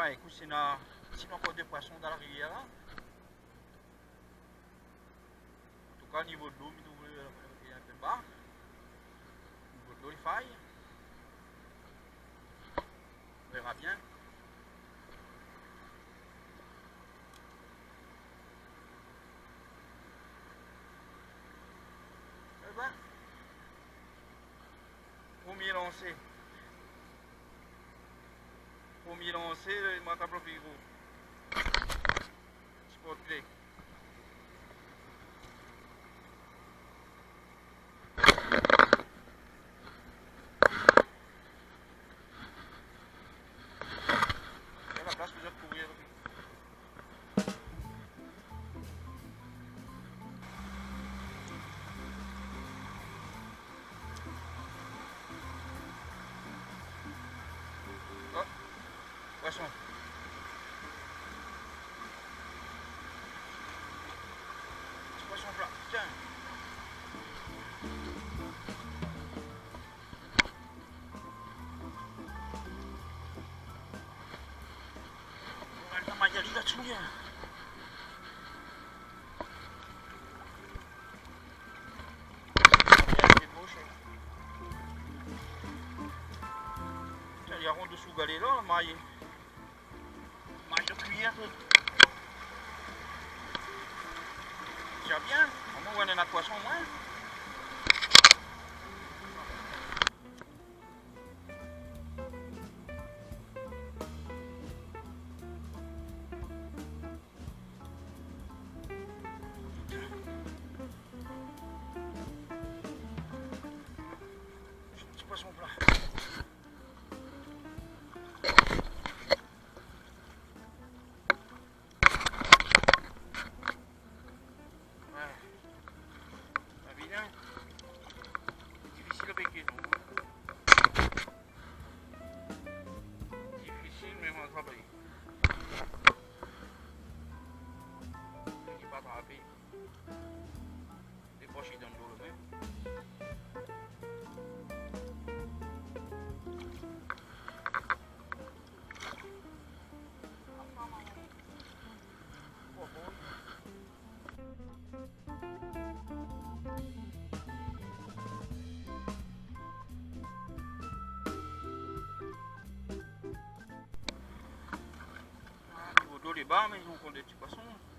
Ouais, écoute, c'est a encore des poissons dans la rivière. Hein. En tout cas, au niveau de l'eau, il est un peu bas. Au niveau de l'eau, il faille. On verra bien. Eh ben, premier lancé. Premier lancé, il m'a tapé le gros. Petit poisson plat, tiens. Il y a rond dessous galé là, maille. Bien Pas Ah, Au dos les bas,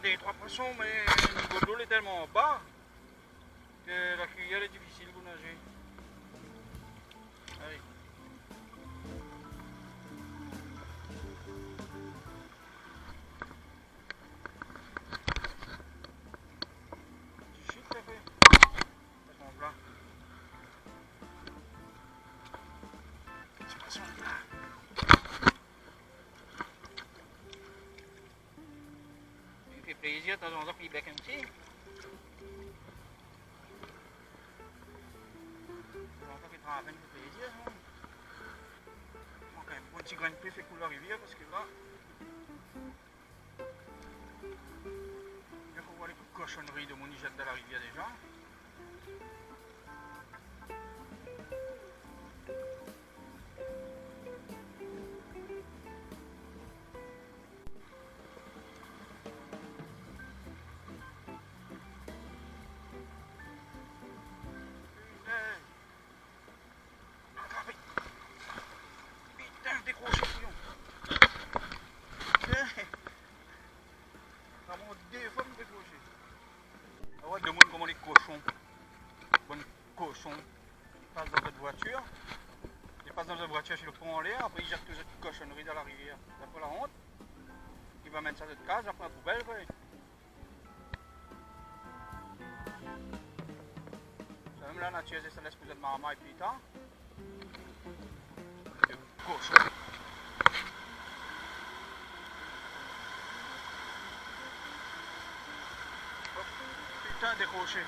des trois poissons, mais le niveau est tellement bas que la cuillère est difficile pour nager. Allez. Chut, ça fait. Poisson plat. Il fait plaisir de temps en temps qu'il bec un petit. Temps qu'il prend à peine fait plaisir. hein. Bon, quand même, un petit grain de fait couler la rivière parce que là. Il faut voir les coups de cochonnerie de mon jette dans la rivière déjà. Après ils jettent toute cette cochonnerie dans la rivière. C'est pas la honte. Ils vont mettre ça dans cette case, après la poubelle, quoi. C'est même la nature, ça laisse poser de maman et puis tant. De cochons. Hop, Putain, décroché.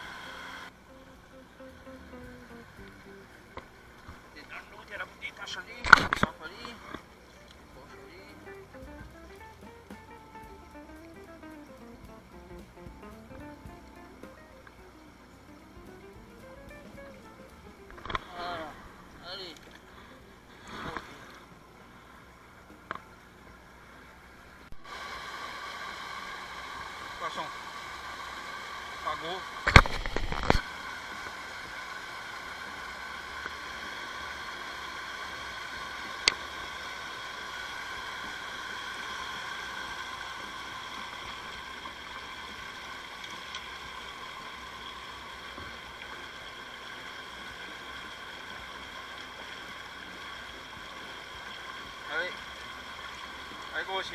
Et dans l'autre, il y a Pas gros. Allez. Allez, gros aussi.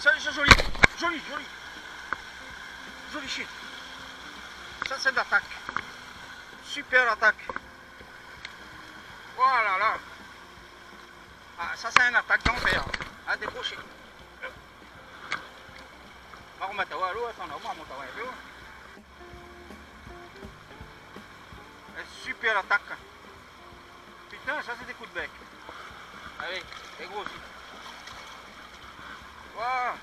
ça c'est joli, joli, joli. Joli shit. Ça c'est l'attaque. Super attaque. Voilà là. Ah, ça c'est une attaque d'enfer. À décrocher. Une Super attaque. Putain, ça c'est des coups de bec. Allez, c'est gros aussi. Waouh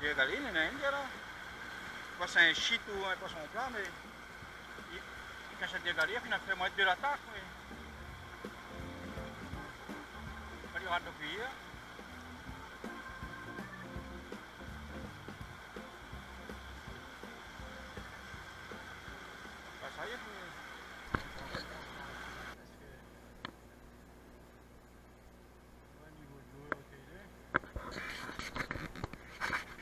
Il y a galine, il y en a une là. Pas c'est un shit ou un poisson plat, mais il, il cachette des galines, il a fait moitié de l'attaque. Mais... Il rate depuis hier. Bah, ça y est, puis- Parce que- au niveau de l'eau, ok, il est.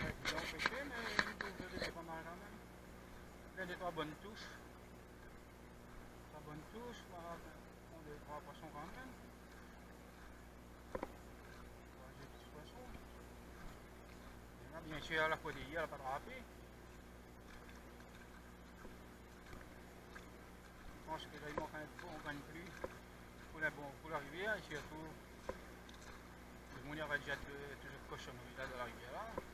Ouais, il a empêché, mais il trouve que c'est pas mal quand même. Il y a des trois bonnes touches. Trois bonnes touches, voilà, on a des trois poissons quand même. Trois des petits poissons. Il y en a bien sûr à la drapé. Je pense que là, il manque un peu, on gagne plus pour la, pour la rivière et surtout, le monde va déjà de, de cochonnerie là de la rivière là.